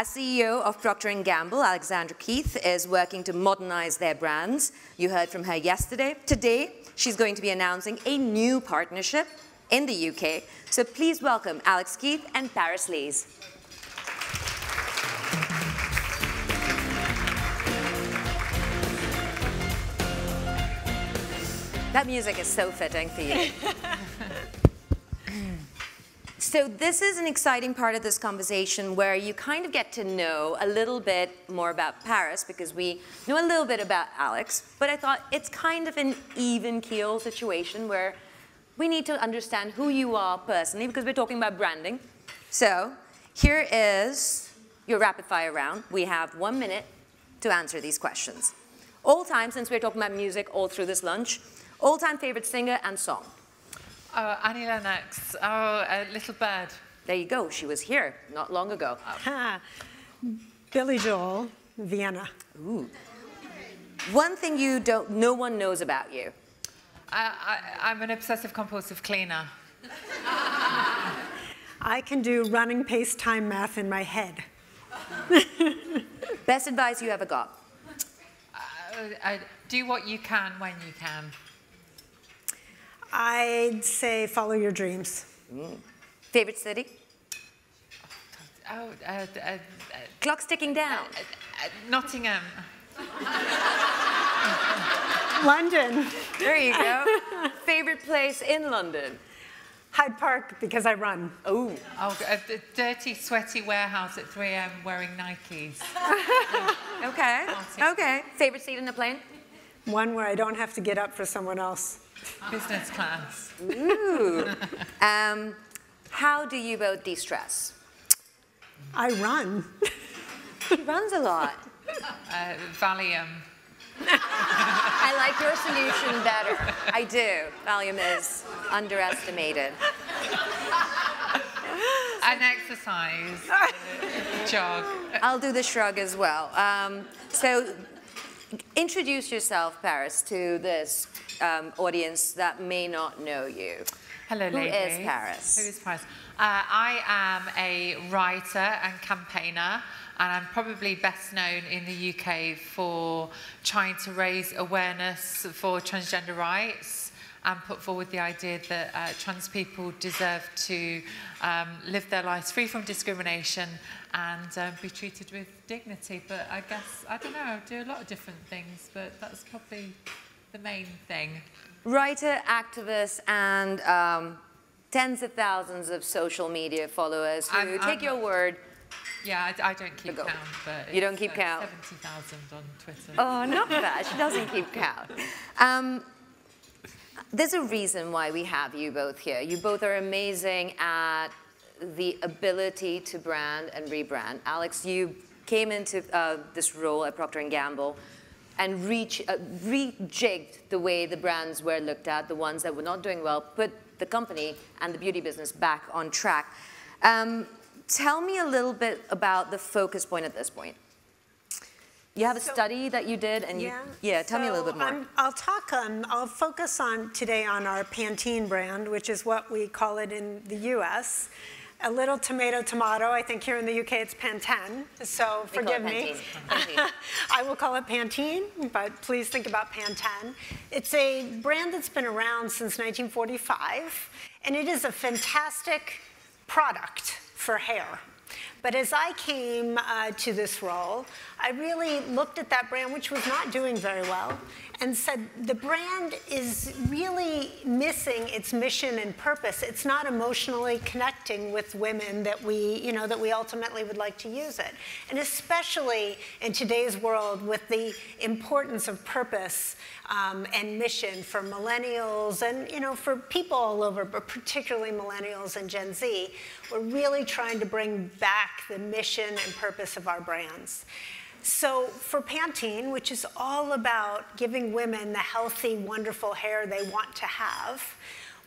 As CEO of Procter & Gamble, Alexandra Keith is working to modernize their brands. You heard from her yesterday. Today, she's going to be announcing a new partnership in the UK. So please welcome Alex Keith and Paris Lees. That music is so fitting for you. so this is an exciting part of this conversation where you kind of get to know a little bit more about Paris because we know a little bit about Alex, but I thought it's kind of an even keel situation where we need to understand who you are personally because we're talking about branding. So here is your rapid fire round. We have one minute to answer these questions. All time, since we're talking about music all through this lunch, all-time favorite singer and song? Oh, Annie Lennox. Oh, a Little Bird. There you go. She was here not long ago. Oh. Billy Joel, Vienna. Ooh. One thing you don't, no one knows about you. I, I'm an obsessive compulsive cleaner. I can do running pace time math in my head. Best advice you ever got? Uh, uh, do what you can when you can. I'd say follow your dreams. Mm. Favorite city? Oh, uh, uh, uh, Clock's ticking down. Uh, uh, Nottingham. London. There you go. Favorite place in London? Hyde Park because I run. Ooh. Oh, a dirty, sweaty warehouse at 3 a.m. wearing Nikes. okay. Okay. Favorite seat in the plane? One where I don't have to get up for someone else. Business class. Ooh. um, how do you both de-stress? I run. he runs a lot. Uh, Valium. I like your solution better. I do. Valium is underestimated. And exercise. jog. I'll do the shrug as well. Um, so introduce yourself, Paris, to this um, audience that may not know you. Hello, Who ladies. Who is Paris? Who is Paris? Uh, I am a writer and campaigner, and I'm probably best known in the UK for trying to raise awareness for transgender rights and put forward the idea that uh, trans people deserve to um, live their lives free from discrimination and um, be treated with dignity. But I guess, I don't know, I do a lot of different things, but that's probably the main thing. Writer, activist, and um, tens of thousands of social media followers who I'm, take I'm, your word. Yeah, I, I don't keep count, but you don't keep uh, count. Seventy thousand on Twitter. Oh, not bad. She doesn't keep count. Um, there's a reason why we have you both here. You both are amazing at the ability to brand and rebrand. Alex, you came into uh, this role at Procter & Gamble and reach, uh, rejigged the way the brands were looked at, the ones that were not doing well, put the company and the beauty business back on track. Um, tell me a little bit about the focus point at this point. You have a so, study that you did, and yeah, you, yeah tell so me a little bit more. i will talk, um, I'll focus on today on our Pantene brand, which is what we call it in the U.S a little tomato tomato. I think here in the UK it's Pantene, so we forgive me. Pantene. I will call it Pantene, but please think about Pantene. It's a brand that's been around since 1945, and it is a fantastic product for hair. But as I came uh, to this role, I really looked at that brand, which was not doing very well, and said the brand is really missing its mission and purpose. It's not emotionally connecting with women that we, you know, that we ultimately would like to use it. And especially in today's world with the importance of purpose um, and mission for millennials and, you know, for people all over, but particularly millennials and Gen Z, we're really trying to bring back the mission and purpose of our brands. So for Pantene, which is all about giving women the healthy, wonderful hair they want to have,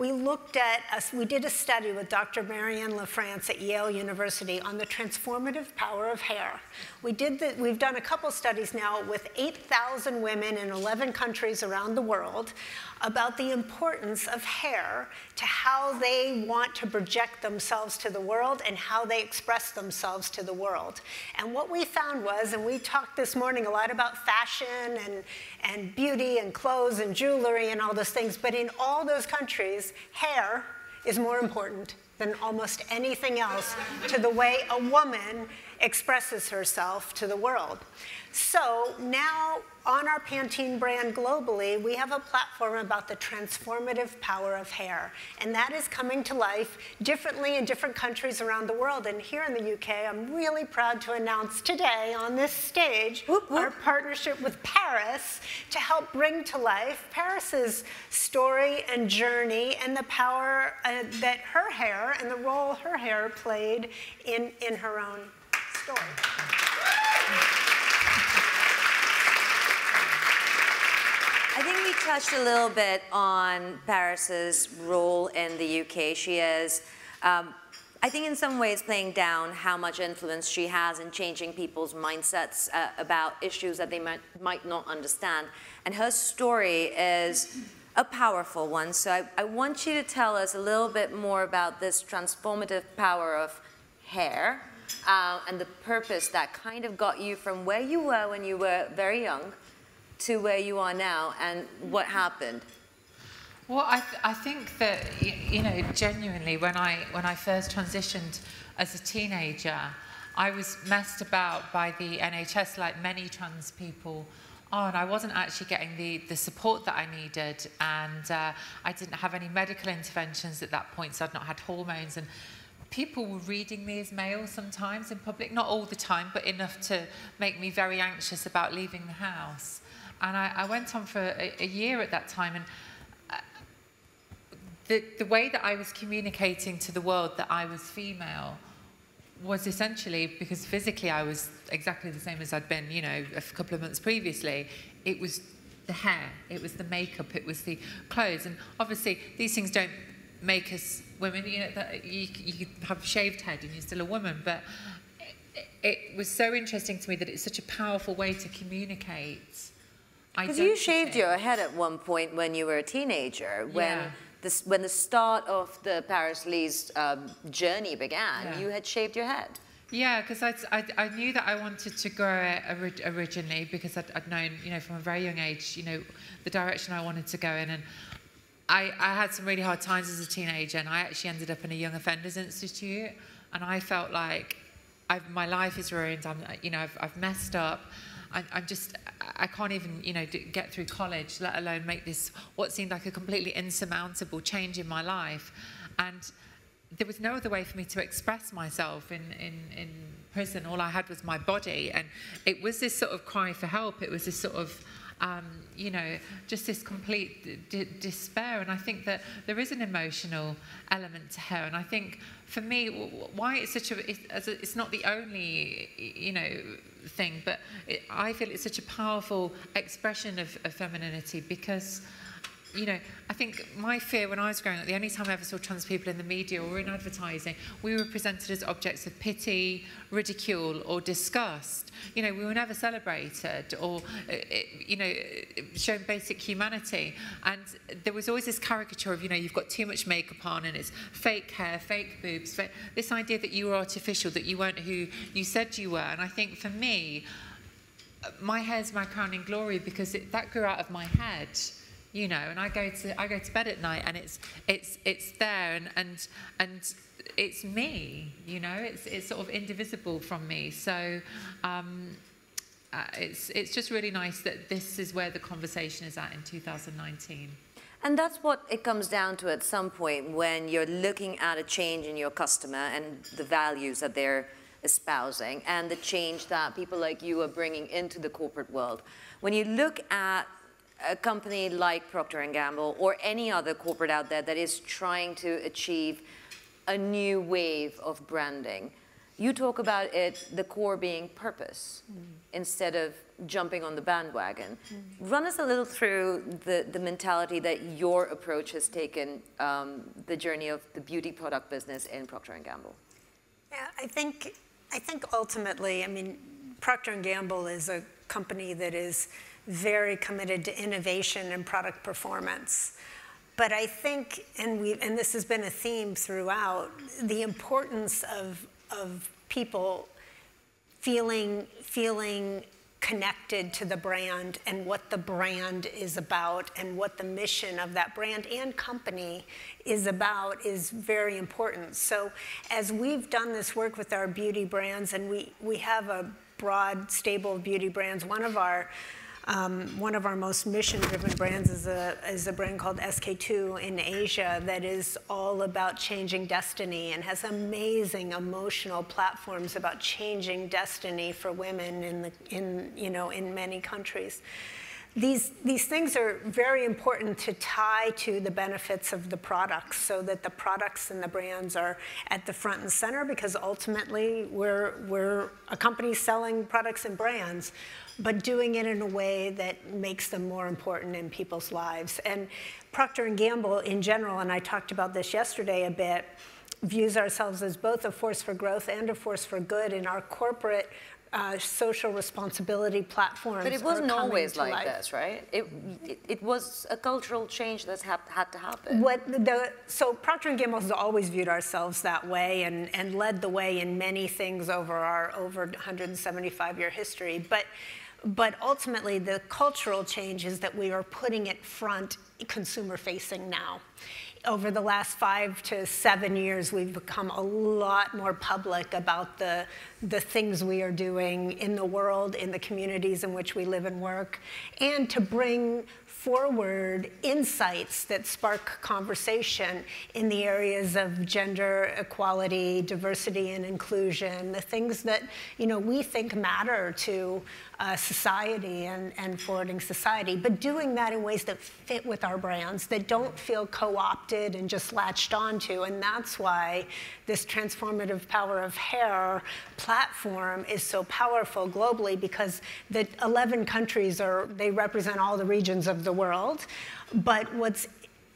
we looked at, a, we did a study with Dr. Marianne LaFrance at Yale University on the transformative power of hair. We did the, we've done a couple studies now with 8,000 women in 11 countries around the world about the importance of hair to how they want to project themselves to the world and how they express themselves to the world. And what we found was, and we talked this morning a lot about fashion and, and beauty and clothes and jewelry and all those things, but in all those countries, hair is more important than almost anything else to the way a woman expresses herself to the world. So now on our Pantene brand globally, we have a platform about the transformative power of hair. And that is coming to life differently in different countries around the world. And here in the UK, I'm really proud to announce today on this stage whoop, whoop. our partnership with Paris to help bring to life Paris's story and journey and the power uh, that her hair and the role her hair played in, in her own. I think we touched a little bit on Paris's role in the UK. She is, um, I think, in some ways, playing down how much influence she has in changing people's mindsets uh, about issues that they might, might not understand. And her story is a powerful one. So I, I want you to tell us a little bit more about this transformative power of hair uh, and the purpose that kind of got you from where you were when you were very young to where you are now and what happened? Well, I, th I think that, you know, genuinely, when I, when I first transitioned as a teenager, I was messed about by the NHS like many trans people are, and I wasn't actually getting the, the support that I needed, and uh, I didn't have any medical interventions at that point, so I'd not had hormones, and people were reading me as male sometimes in public, not all the time, but enough to make me very anxious about leaving the house. And I, I went on for a, a, year at that time. And uh, the, the way that I was communicating to the world that I was female was essentially because physically I was exactly the same as I'd been, you know, a couple of months previously. It was the hair, it was the makeup, it was the clothes. And obviously, these things don't make us women. You know, that you, you have shaved head and you're still a woman. But it, it was so interesting to me that it's such a powerful way to communicate because you shaved your head at one point when you were a teenager, when yeah. this, when the start of the Paris Lees' um, journey began, yeah. you had shaved your head. Yeah, because I, I, I, knew that I wanted to grow it originally because I'd, I'd, known, you know, from a very young age, you know, the direction I wanted to go in. And I, I had some really hard times as a teenager and I actually ended up in a young offenders institute. And I felt like I've, my life is ruined. I'm, you know, I've, I've messed up. I, I'm just, I can't even, you know, get through college, let alone make this what seemed like a completely insurmountable change in my life. And there was no other way for me to express myself in, in, in prison. All I had was my body. And it was this sort of cry for help. It was this sort of, um, you know, just this complete despair. And I think that there is an emotional element to her. And I think for me, why it's such a, it's, it's not the only, you know, thing, but it, I feel it's such a powerful expression of, of femininity because you know, I think my fear when I was growing up, the only time I ever saw trans people in the media or in advertising, we were presented as objects of pity, ridicule, or disgust. You know, we were never celebrated or, uh, uh, you know, uh, shown basic humanity. And there was always this caricature of, you know, you've got too much makeup on and it's fake hair, fake boobs, fake, this idea that you were artificial, that you weren't who you said you were. And I think for me, my hair's my crowning glory because it, that grew out of my head. You know and i go to i go to bed at night and it's it's it's there and and and it's me you know it's it's sort of indivisible from me so um, uh, it's it's just really nice that this is where the conversation is at in 2019 and that's what it comes down to at some point when you're looking at a change in your customer and the values that they're espousing and the change that people like you are bringing into the corporate world. When you look at a company like Procter & Gamble or any other corporate out there that is trying to achieve a new wave of branding, you talk about it, the core being purpose mm. instead of jumping on the bandwagon. Mm. Run us a little through the, the mentality that your approach has taken um, the journey of the beauty product business in Procter & Gamble. Yeah, I think, I think ultimately, I mean, Procter & Gamble is a company that is very committed to innovation and product performance. But I think, and, we, and this has been a theme throughout, the importance of, of people feeling, feeling connected to the brand and what the brand is about and what the mission of that brand and company is about is very important. So as we've done this work with our beauty brands and we, we have a broad stable of beauty brands, one of our um, one of our most mission-driven brands is a, is a brand called SK-II in Asia that is all about changing destiny and has amazing emotional platforms about changing destiny for women in, the, in, you know, in many countries. These, these things are very important to tie to the benefits of the products so that the products and the brands are at the front and center because ultimately we're, we're a company selling products and brands but doing it in a way that makes them more important in people's lives. And Procter & Gamble in general, and I talked about this yesterday a bit, views ourselves as both a force for growth and a force for good in our corporate uh, social responsibility platforms. But it wasn't always like life. this, right? It, it, it, was a cultural change that's ha had to happen. What the, so Procter & Gamble has always viewed ourselves that way and, and led the way in many things over our over 175 year history. But but ultimately, the cultural change is that we are putting it front consumer facing now. Over the last five to seven years, we've become a lot more public about the, the things we are doing in the world, in the communities in which we live and work, and to bring forward insights that spark conversation in the areas of gender equality, diversity and inclusion, the things that you know we think matter to uh, society and, and forwarding society, but doing that in ways that fit with our brands, that don't feel co-opted and just latched onto. And that's why this transformative power of hair platform is so powerful globally because the 11 countries are, they represent all the regions of the world. But what's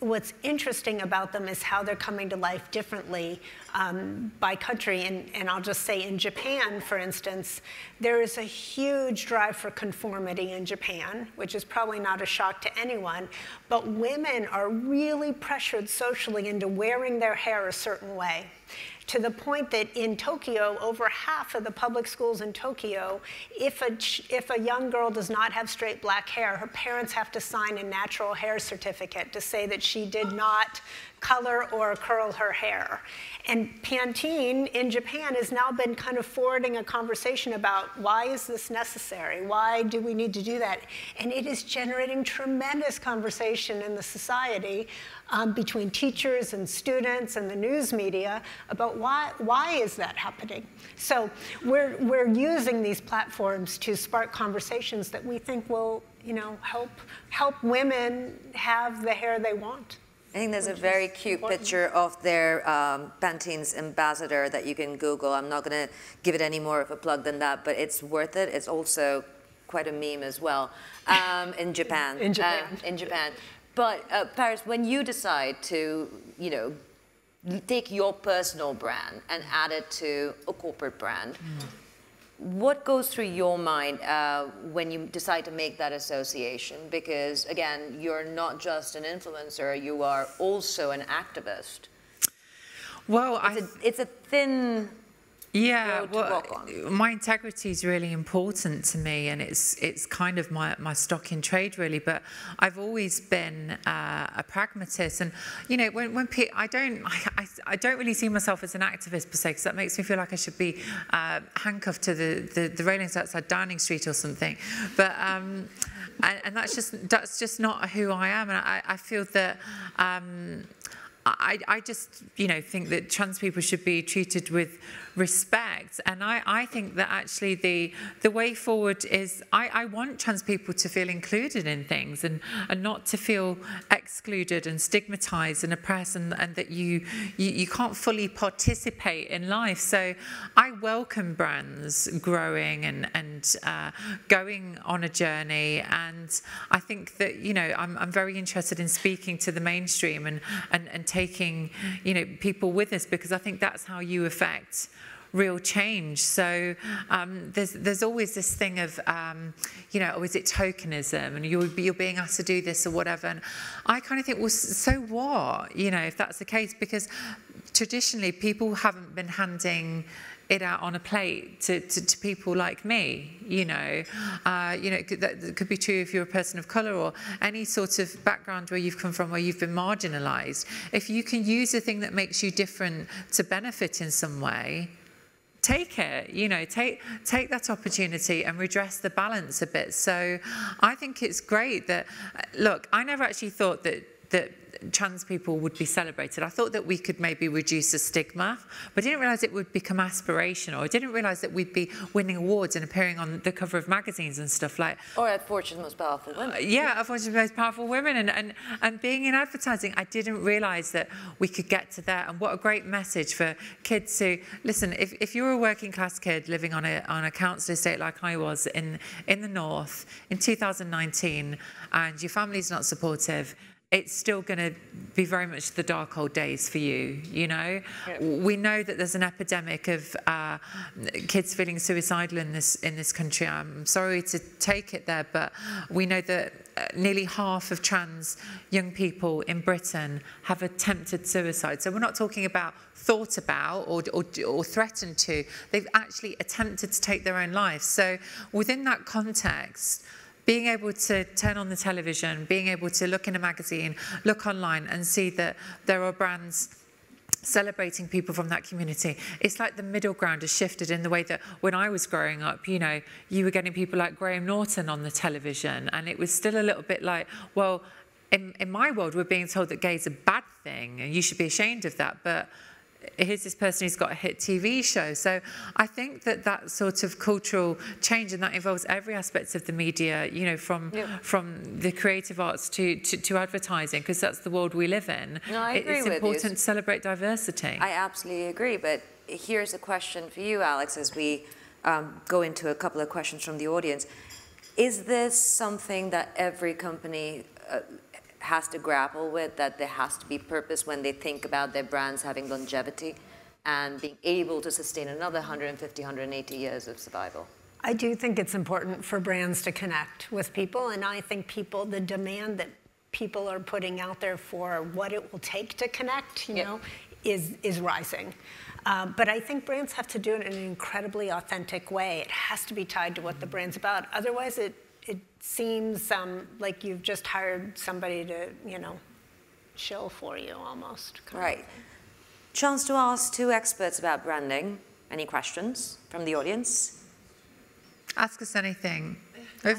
what's interesting about them is how they're coming to life differently um, by country. And, and I'll just say in Japan, for instance, there is a huge drive for conformity in Japan, which is probably not a shock to anyone. But women are really pressured socially into wearing their hair a certain way to the point that in Tokyo, over half of the public schools in Tokyo, if a, if a young girl does not have straight black hair, her parents have to sign a natural hair certificate to say that she did not color or curl her hair. And Pantene in Japan has now been kind of forwarding a conversation about why is this necessary? Why do we need to do that? And it is generating tremendous conversation in the society um, between teachers and students and the news media about why, why is that happening? So we're, we're using these platforms to spark conversations that we think will you know, help, help women have the hair they want. I think there's a very cute picture of their um, Pantene's ambassador that you can Google. I'm not going to give it any more of a plug than that, but it's worth it. It's also quite a meme as well um, in Japan. in Japan. Uh, in Japan. But uh, Paris, when you decide to, you know, take your personal brand and add it to a corporate brand, mm what goes through your mind uh, when you decide to make that association? Because again, you're not just an influencer, you are also an activist. Well, it's, I, a, it's a thin yeah, well, my integrity is really important to me, and it's it's kind of my, my stock in trade really. But I've always been uh, a pragmatist, and you know when when pe- I don't I, I, don't really see myself as an activist per se, because that makes me feel like I should be uh, handcuffed to the, the, the railings outside Downing Street or something. But um, and, and, that's just that's just not who I am, and I, I feel that. Um, I, I just, you know, think that trans people should be treated with respect. And I, I think that actually the the way forward is I, I want trans people to feel included in things and, and not to feel excluded and stigmatized and oppressed and, and that you, you you can't fully participate in life. So I welcome brands growing and, and uh, going on a journey. And I think that, you know, I'm, I'm very interested in speaking to the mainstream and, and, and taking, you know, people with us because I think that's how you affect real change. So um, there's there's always this thing of um, you know, oh, is it tokenism, and you're you're being asked to do this or whatever. And I kind of think, well, so what? You know, if that's the case, because traditionally people haven't been handing it out on a plate to, to, to people like me, you know. Uh, you know, that could be true if you're a person of colour or any sort of background where you've come from where you've been marginalised. If you can use a thing that makes you different to benefit in some way, take it you know take take that opportunity and redress the balance a bit so i think it's great that look i never actually thought that that trans people would be celebrated. I thought that we could maybe reduce the stigma, but I didn't realize it would become aspirational. I didn't realize that we'd be winning awards and appearing on the cover of magazines and stuff like. Or at Fortune's Most Powerful Women. Uh, yeah, at Fortune's Most Powerful Women, and, and and being in advertising, I didn't realize that we could get to there. And what a great message for kids to listen. If if you're a working class kid living on a on a council estate like I was in in the north in 2019, and your family's not supportive it's still going to be very much the dark old days for you, you know? Yep. We know that there's an epidemic of uh, kids feeling suicidal in this, in this country. I'm sorry to take it there, but we know that uh, nearly half of trans young people in Britain have attempted suicide. So we're not talking about thought about or, or, or threatened to. They've actually attempted to take their own lives. So within that context, being able to turn on the television, being able to look in a magazine, look online and see that there are brands celebrating people from that community. It's like the middle ground has shifted in the way that when I was growing up, you know, you were getting people like Graham Norton on the television and it was still a little bit like, well, in, in my world, we're being told that gay is a bad thing and you should be ashamed of that. But here's this person who's got a hit TV show. So I think that that sort of cultural change and that involves every aspect of the media, you know, from from the creative arts to, to, to advertising, because that's the world we live in. No, I agree it's with important you. to celebrate diversity. I absolutely agree. But here's a question for you, Alex, as we um, go into a couple of questions from the audience. Is this something that every company uh, has to grapple with, that there has to be purpose when they think about their brands having longevity and being able to sustain another 150, 180 years of survival? I do think it's important for brands to connect with people, and I think people, the demand that people are putting out there for what it will take to connect, you yep. know, is, is rising. Um, but I think brands have to do it in an incredibly authentic way. It has to be tied to what the brand's about. Otherwise, it it seems um, like you've just hired somebody to, you know, chill for you almost. Right. Chance to ask two experts about branding. Any questions from the audience? Ask us anything.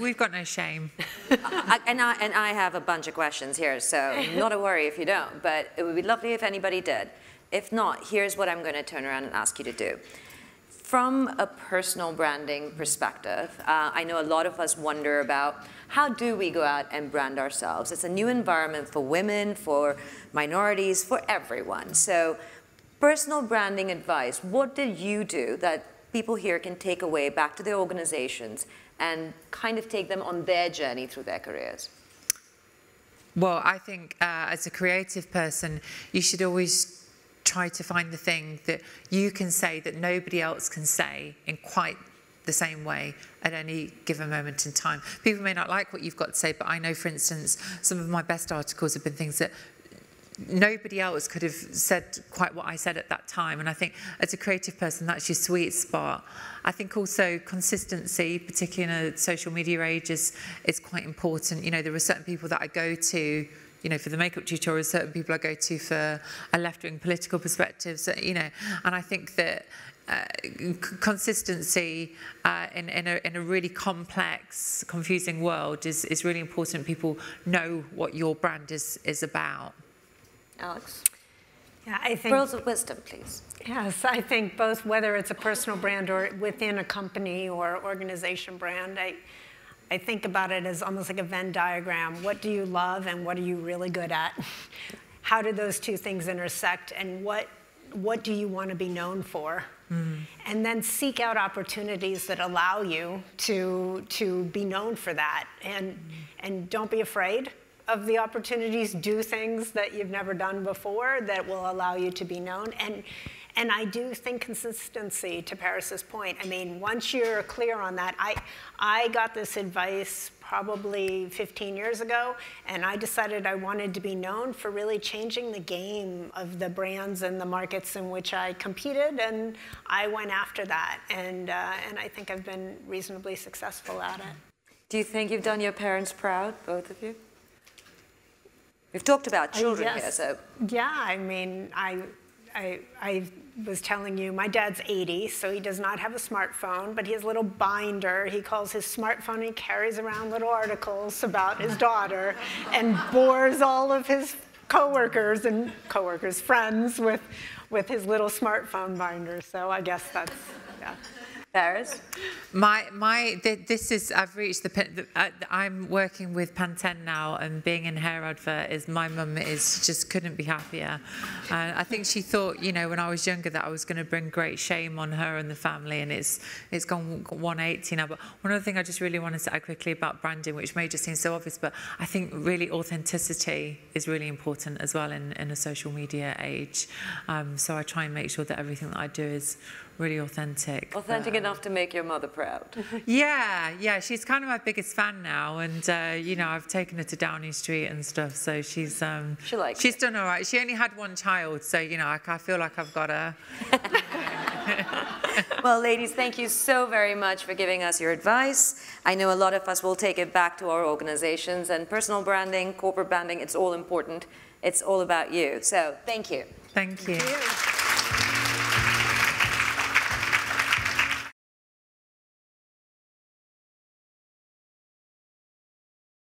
We've got no shame. I, and, I, and I have a bunch of questions here, so not a worry if you don't, but it would be lovely if anybody did. If not, here's what I'm going to turn around and ask you to do from a personal branding perspective, uh, I know a lot of us wonder about how do we go out and brand ourselves? It's a new environment for women, for minorities, for everyone. So personal branding advice, what did you do that people here can take away back to their organizations and kind of take them on their journey through their careers? Well, I think uh, as a creative person, you should always try to find the thing that you can say that nobody else can say in quite the same way at any given moment in time. People may not like what you've got to say, but I know, for instance, some of my best articles have been things that nobody else could have said quite what I said at that time. And I think as a creative person, that's your sweet spot. I think also consistency, particularly in a social media age, is, is quite important. You know, there are certain people that I go to you know, for the makeup tutorials, certain people I go to for a left-wing political perspective, so, you know, and I think that uh, consistency uh, in, in, a, in a really complex, confusing world is, is really important. People know what your brand is, is about. Alex? Yeah, I think. Pearls of wisdom, please. Yes, I think both whether it's a personal brand or within a company or organization brand, I, I think about it as almost like a Venn diagram. What do you love and what are you really good at? How do those two things intersect and what, what do you want to be known for? Mm. And then seek out opportunities that allow you to, to be known for that. And, mm. and don't be afraid of the opportunities. Do things that you've never done before that will allow you to be known. And, and I do think consistency, to Paris's point. I mean, once you're clear on that, I, I got this advice probably 15 years ago, and I decided I wanted to be known for really changing the game of the brands and the markets in which I competed, and I went after that, and, uh, and I think I've been reasonably successful at it. Do you think you've done your parents proud, both of you? We've talked about children yes. here, so. Yeah, I mean, I, I, I was telling you, my dad's 80, so he does not have a smartphone, but he has a little binder. He calls his smartphone, he carries around little articles about his daughter and bores all of his coworkers and coworkers, friends with, with his little smartphone binder. So I guess that's, yeah. Paris? My, my, th this is, I've reached the, the I'm working with Pantene now and being in hair advert is, my mum is, just couldn't be happier. Uh, I think she thought, you know, when I was younger that I was going to bring great shame on her and the family and it's, it's gone 180 now. But one other thing I just really wanted to add quickly about branding, which may just seem so obvious, but I think really authenticity is really important as well in, in a social media age. Um, so I try and make sure that everything that I do is really authentic. Authentic enough to make your mother proud. yeah, yeah, she's kind of my biggest fan now, and uh, you know I've taken her to Downing Street and stuff, so she's um, she likes she's it. done all right. She only had one child, so you know I, I feel like I've got her. well, ladies, thank you so very much for giving us your advice. I know a lot of us will take it back to our organizations and personal branding, corporate branding, it's all important. It's all about you. So thank you. Thank you. Thank you.